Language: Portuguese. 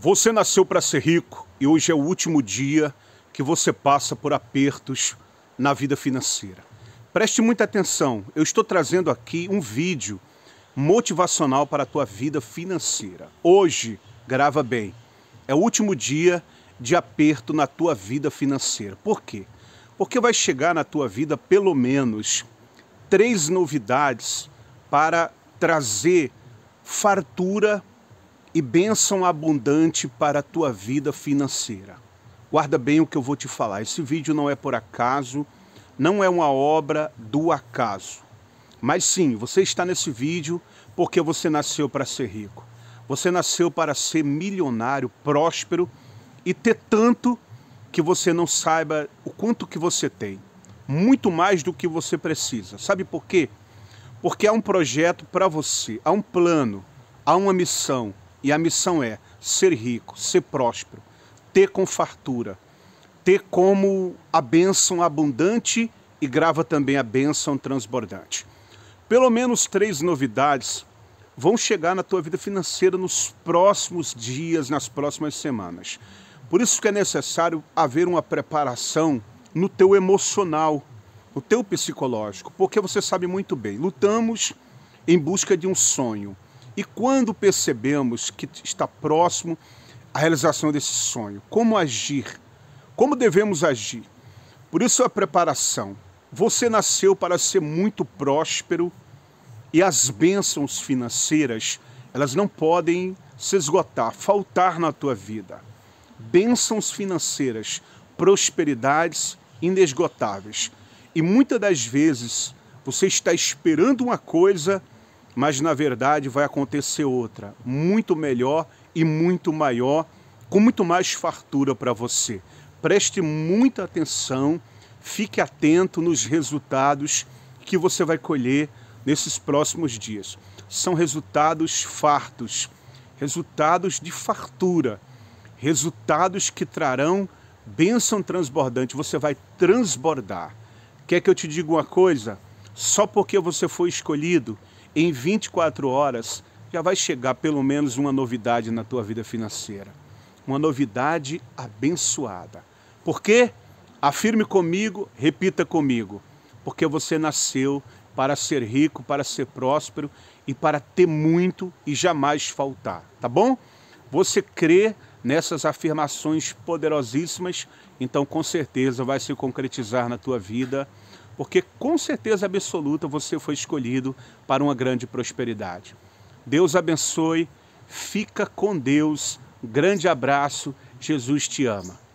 Você nasceu para ser rico e hoje é o último dia que você passa por apertos na vida financeira. Preste muita atenção, eu estou trazendo aqui um vídeo motivacional para a tua vida financeira. Hoje, grava bem, é o último dia de aperto na tua vida financeira. Por quê? Porque vai chegar na tua vida pelo menos três novidades para trazer fartura e bênção abundante para a tua vida financeira. Guarda bem o que eu vou te falar. Esse vídeo não é por acaso, não é uma obra do acaso. Mas sim, você está nesse vídeo porque você nasceu para ser rico. Você nasceu para ser milionário, próspero e ter tanto que você não saiba o quanto que você tem. Muito mais do que você precisa. Sabe por quê? Porque há um projeto para você, há um plano, há uma missão, e a missão é ser rico, ser próspero, ter com fartura, ter como a bênção abundante e grava também a bênção transbordante. Pelo menos três novidades vão chegar na tua vida financeira nos próximos dias, nas próximas semanas. Por isso que é necessário haver uma preparação no teu emocional, no teu psicológico, porque você sabe muito bem, lutamos em busca de um sonho. E quando percebemos que está próximo a realização desse sonho, como agir? Como devemos agir? Por isso a preparação. Você nasceu para ser muito próspero e as bênçãos financeiras, elas não podem se esgotar, faltar na tua vida. Bênçãos financeiras, prosperidades inesgotáveis. E muitas das vezes você está esperando uma coisa mas na verdade vai acontecer outra, muito melhor e muito maior, com muito mais fartura para você. Preste muita atenção, fique atento nos resultados que você vai colher nesses próximos dias. São resultados fartos, resultados de fartura, resultados que trarão bênção transbordante. Você vai transbordar. Quer que eu te diga uma coisa? Só porque você foi escolhido, em 24 horas já vai chegar pelo menos uma novidade na tua vida financeira. Uma novidade abençoada. Por quê? Afirme comigo, repita comigo. Porque você nasceu para ser rico, para ser próspero e para ter muito e jamais faltar, tá bom? Você crê nessas afirmações poderosíssimas, então com certeza vai se concretizar na tua vida porque com certeza absoluta você foi escolhido para uma grande prosperidade. Deus abençoe, fica com Deus, grande abraço, Jesus te ama.